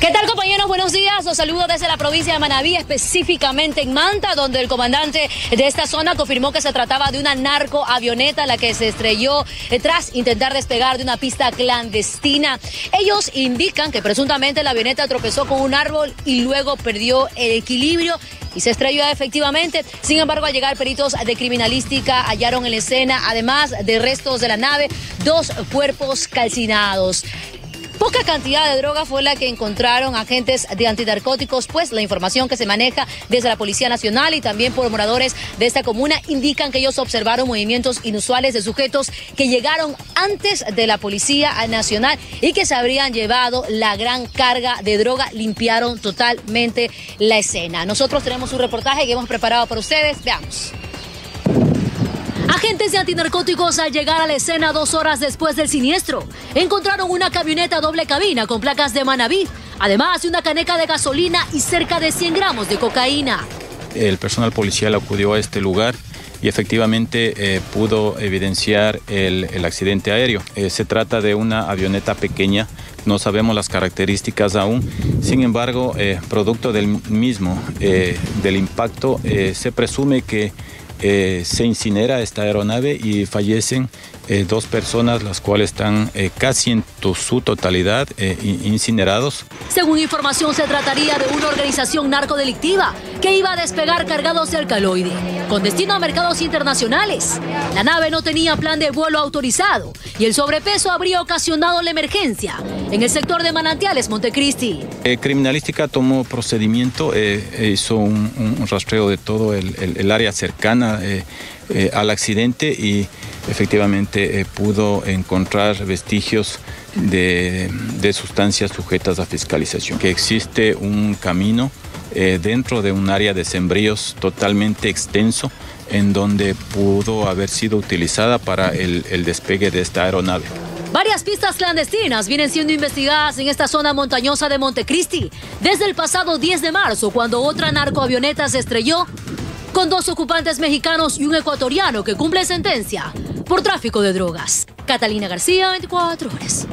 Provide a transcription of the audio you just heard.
¿Qué tal compañeros? Buenos días. Los saludo desde la provincia de Manabí, específicamente en Manta, donde el comandante de esta zona confirmó que se trataba de una narcoavioneta la que se estrelló tras intentar despegar de una pista clandestina. Ellos indican que presuntamente la avioneta tropezó con un árbol y luego perdió el equilibrio y se estrelló efectivamente. Sin embargo, al llegar peritos de criminalística hallaron en la escena, además de restos de la nave, dos cuerpos calcinados. Poca cantidad de droga fue la que encontraron agentes de antinarcóticos, pues la información que se maneja desde la Policía Nacional y también por moradores de esta comuna indican que ellos observaron movimientos inusuales de sujetos que llegaron antes de la Policía Nacional y que se habrían llevado la gran carga de droga, limpiaron totalmente la escena. Nosotros tenemos un reportaje que hemos preparado para ustedes, veamos. Agentes de antinarcóticos al llegar a la escena dos horas después del siniestro encontraron una camioneta doble cabina con placas de Manaví, además de una caneca de gasolina y cerca de 100 gramos de cocaína. El personal policial acudió a este lugar y efectivamente eh, pudo evidenciar el, accidente aéreo. Eh, se trata de una avioneta pequeña, no sabemos las características aún, sin embargo, eh, producto del mismo, del impacto, se presume que eh, se incinera esta aeronave y fallecen eh, dos personas, las cuales están eh, casi en su totalidad incinerados. Según información, se trataría de una organización narcodelictiva que iba a despegar cargados de alcaloide con destino a mercados internacionales. La nave no tenía plan de vuelo autorizado y el sobrepeso habría ocasionado la emergencia en el sector de Manantiales, Montecristi. criminalística tomó procedimiento, hizo un, rastreo de todo el área cercana eh, eh, al accidente y efectivamente eh, pudo encontrar vestigios de, sustancias sujetas a fiscalización. Que existe un camino dentro de un área de sembríos totalmente extenso en donde pudo haber sido utilizada para el, el despegue de esta aeronave. Varias pistas clandestinas vienen siendo investigadas en esta zona montañosa de Montecristi desde el pasado 10 de marzo, cuando otra narcoavioneta se estrelló con dos ocupantes mexicanos y un ecuatoriano que cumple sentencia por tráfico de drogas. Catalina García, 24 horas.